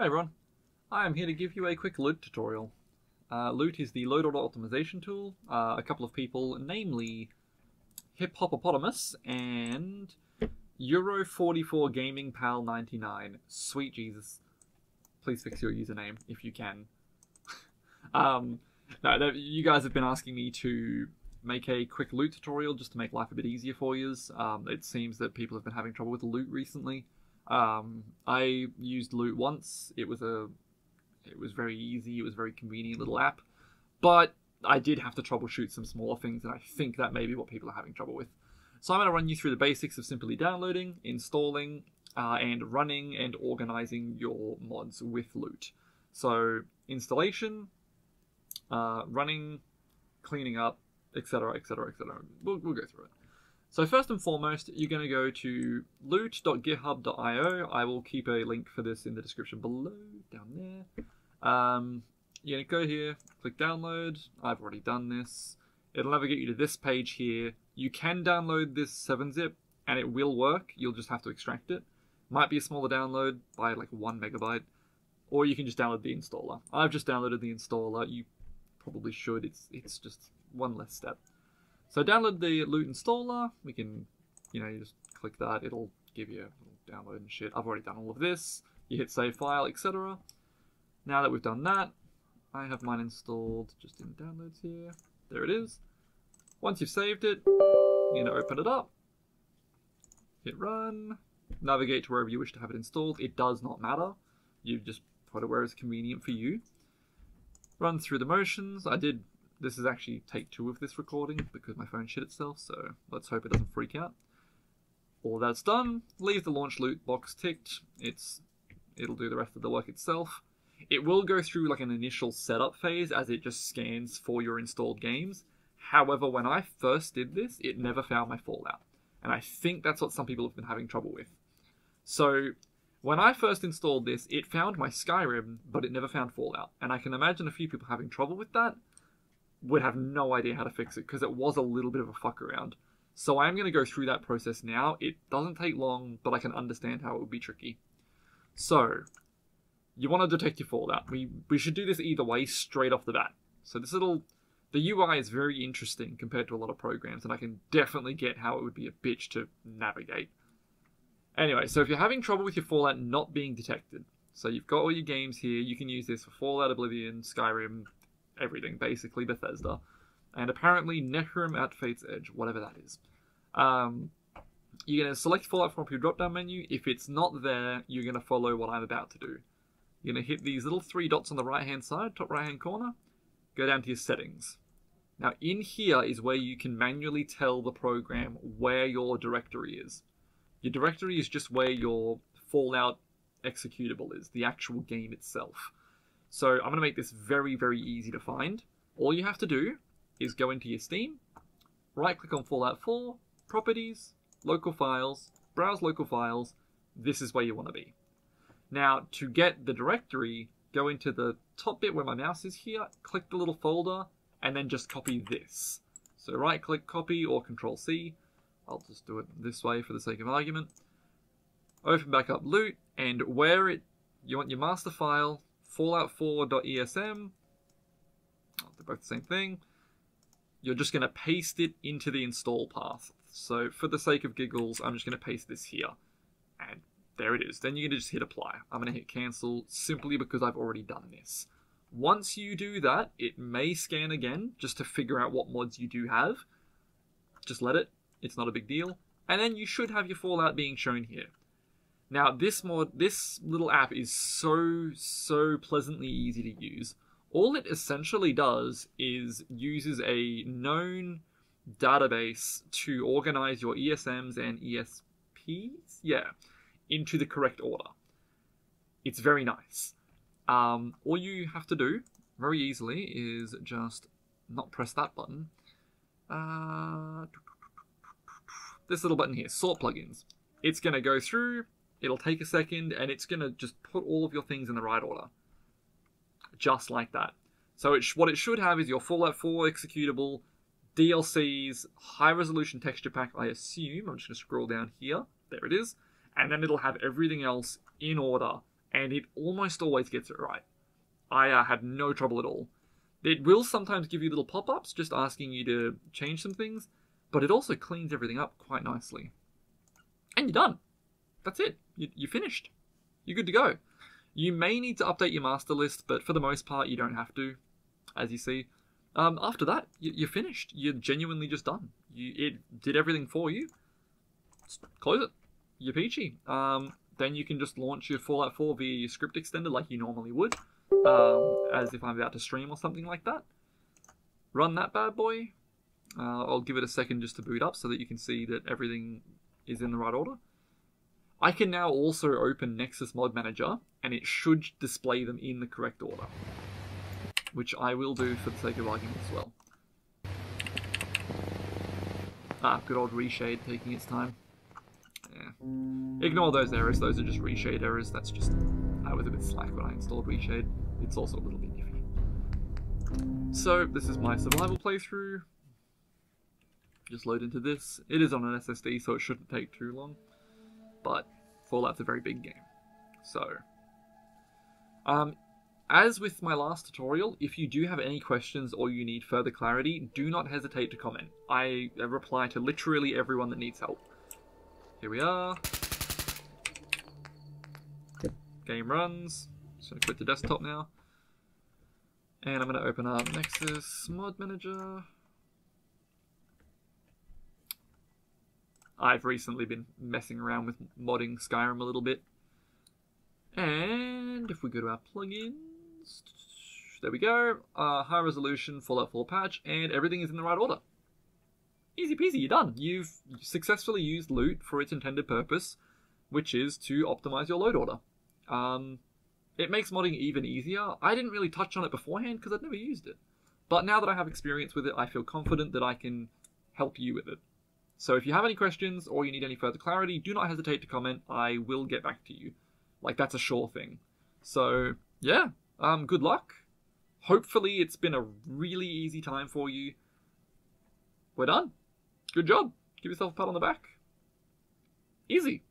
Hi everyone, I am here to give you a quick loot tutorial. Uh, loot is the load order optimization tool. Uh, a couple of people, namely Hip Hoppopotamus and Euro 44 Gaming Pal 99. Sweet Jesus. Please fix your username if you can. um, no, you guys have been asking me to make a quick loot tutorial just to make life a bit easier for you. Um, it seems that people have been having trouble with loot recently. Um, I used loot once. It was a, it was very easy. It was very convenient little app, but I did have to troubleshoot some smaller things, and I think that may be what people are having trouble with. So I'm going to run you through the basics of simply downloading, installing, uh, and running and organizing your mods with loot. So installation, uh, running, cleaning up, etc., etc., etc. We'll, we'll go through it. So first and foremost, you're going to go to loot.github.io. I will keep a link for this in the description below, down there. Um, you're going to go here, click download. I've already done this. It'll navigate you to this page here. You can download this 7-zip, and it will work. You'll just have to extract it. Might be a smaller download by like 1 megabyte, or you can just download the installer. I've just downloaded the installer. You probably should. It's it's just one less step. So download the Loot installer. We can, you know, you just click that. It'll give you a download and shit. I've already done all of this. You hit save file, etc. Now that we've done that, I have mine installed just in downloads here. There it is. Once you've saved it, you're going to open it up, hit run, navigate to wherever you wish to have it installed. It does not matter. You just put it where it's convenient for you. Run through the motions. I did this is actually take two of this recording because my phone shit itself, so let's hope it doesn't freak out. All that's done, leave the launch loot box ticked. It's it'll do the rest of the work itself. It will go through like an initial setup phase as it just scans for your installed games. However, when I first did this, it never found my Fallout. And I think that's what some people have been having trouble with. So, when I first installed this, it found my Skyrim, but it never found Fallout. And I can imagine a few people having trouble with that would have no idea how to fix it because it was a little bit of a fuck around. So I am going to go through that process now. It doesn't take long, but I can understand how it would be tricky. So, you want to detect your fallout. We, we should do this either way, straight off the bat. So this little... The UI is very interesting compared to a lot of programs, and I can definitely get how it would be a bitch to navigate. Anyway, so if you're having trouble with your Fallout not being detected, so you've got all your games here, you can use this for Fallout, Oblivion, Skyrim, everything, basically, Bethesda. And apparently Nehrim at Fate's Edge, whatever that is. Um, you're going to select Fallout from your drop down menu. If it's not there, you're going to follow what I'm about to do. You're going to hit these little three dots on the right hand side, top right hand corner, go down to your settings. Now, in here is where you can manually tell the program where your directory is. Your directory is just where your Fallout executable is, the actual game itself. So I'm going to make this very, very easy to find. All you have to do is go into your Steam, right click on Fallout 4, Properties, Local Files, Browse Local Files. This is where you want to be. Now, to get the directory, go into the top bit where my mouse is here, click the little folder, and then just copy this. So right click copy or control C. I'll just do it this way for the sake of argument. Open back up loot, and where it you want your master file, fallout4.esm, they're both the same thing, you're just going to paste it into the install path. So for the sake of giggles, I'm just going to paste this here. And there it is. Then you're going to just hit apply. I'm going to hit cancel simply because I've already done this. Once you do that, it may scan again just to figure out what mods you do have. Just let it. It's not a big deal. And then you should have your Fallout being shown here. Now, this mod, this little app is so, so pleasantly easy to use. All it essentially does is uses a known database to organize your ESMs and ESPs, yeah, into the correct order. It's very nice. Um, all you have to do, very easily, is just not press that button. Uh, this little button here, sort plugins. It's going to go through, It'll take a second and it's going to just put all of your things in the right order. Just like that. So it what it should have is your Fallout 4 executable, DLCs, high resolution texture pack, I assume. I'm just going to scroll down here. There it is. And then it'll have everything else in order and it almost always gets it right. I uh, had no trouble at all. It will sometimes give you little pop ups just asking you to change some things, but it also cleans everything up quite nicely. And you're done. That's it. You, you're finished. You're good to go. You may need to update your master list, but for the most part, you don't have to, as you see. Um, after that, you, are finished. You're genuinely just done. You, it did everything for you. Just close it. You're peachy. Um, then you can just launch your Fallout 4 via your script extender like you normally would, um, as if I'm about to stream or something like that. Run that bad boy. Uh, I'll give it a second just to boot up so that you can see that everything is in the right order. I can now also open Nexus Mod Manager, and it should display them in the correct order. Which I will do for the sake of argument as well. Ah, good old reshade taking its time. Yeah. Ignore those errors, those are just reshade errors, that's just... I was a bit slack when I installed reshade. It's also a little bit iffy. So, this is my survival playthrough. Just load into this. It is on an SSD, so it shouldn't take too long. But Fallout's a very big game. So, um, as with my last tutorial, if you do have any questions or you need further clarity, do not hesitate to comment. I reply to literally everyone that needs help. Here we are. Game runs. So I quit the desktop now. And I'm going to open up Nexus Mod Manager. I've recently been messing around with modding Skyrim a little bit. And if we go to our plugins, there we go. Uh, high resolution Fallout 4 patch, and everything is in the right order. Easy peasy, you're done. You've successfully used loot for its intended purpose, which is to optimize your load order. Um, it makes modding even easier. I didn't really touch on it beforehand because I'd never used it. But now that I have experience with it, I feel confident that I can help you with it. So if you have any questions or you need any further clarity, do not hesitate to comment. I will get back to you. Like that's a sure thing. So yeah, um, good luck. Hopefully it's been a really easy time for you. We're done. Good job. Give yourself a pat on the back. Easy.